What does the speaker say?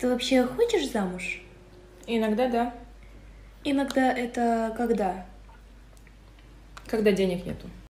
Ты вообще хочешь замуж? Иногда да, Иногда это когда? когда денег нету.